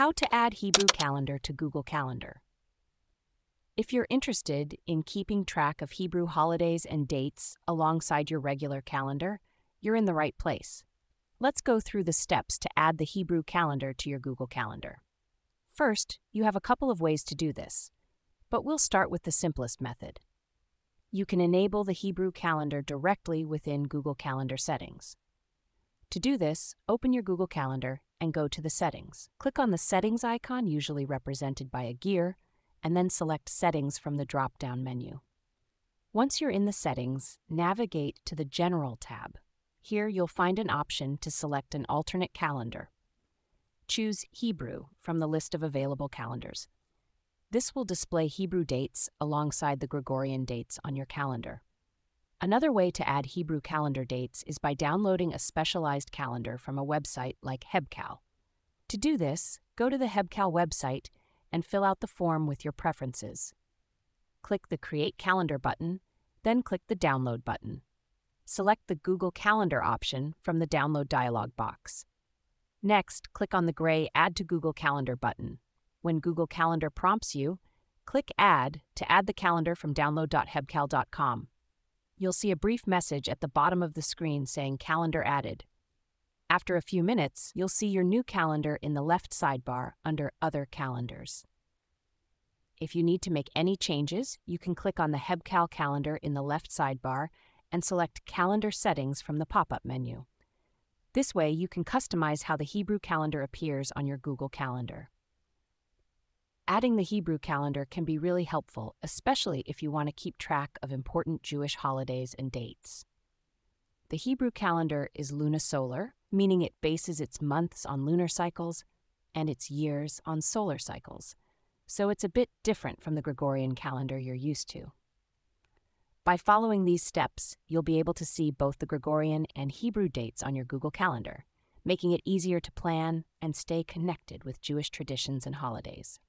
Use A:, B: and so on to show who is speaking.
A: How to add Hebrew calendar to Google Calendar. If you're interested in keeping track of Hebrew holidays and dates alongside your regular calendar, you're in the right place. Let's go through the steps to add the Hebrew calendar to your Google Calendar. First, you have a couple of ways to do this, but we'll start with the simplest method. You can enable the Hebrew calendar directly within Google Calendar settings. To do this, open your Google Calendar and go to the settings. Click on the settings icon, usually represented by a gear, and then select Settings from the drop down menu. Once you're in the settings, navigate to the General tab. Here you'll find an option to select an alternate calendar. Choose Hebrew from the list of available calendars. This will display Hebrew dates alongside the Gregorian dates on your calendar. Another way to add Hebrew calendar dates is by downloading a specialized calendar from a website like Hebcal. To do this, go to the Hebcal website and fill out the form with your preferences. Click the Create Calendar button, then click the Download button. Select the Google Calendar option from the Download dialog box. Next, click on the gray Add to Google Calendar button. When Google Calendar prompts you, click Add to add the calendar from download.hebcal.com. You'll see a brief message at the bottom of the screen saying Calendar Added. After a few minutes, you'll see your new calendar in the left sidebar under Other Calendars. If you need to make any changes, you can click on the Hebcal calendar in the left sidebar and select Calendar Settings from the pop up menu. This way, you can customize how the Hebrew calendar appears on your Google Calendar. Adding the Hebrew calendar can be really helpful, especially if you want to keep track of important Jewish holidays and dates. The Hebrew calendar is lunisolar, meaning it bases its months on lunar cycles and its years on solar cycles, so it's a bit different from the Gregorian calendar you're used to. By following these steps, you'll be able to see both the Gregorian and Hebrew dates on your Google Calendar, making it easier to plan and stay connected with Jewish traditions and holidays.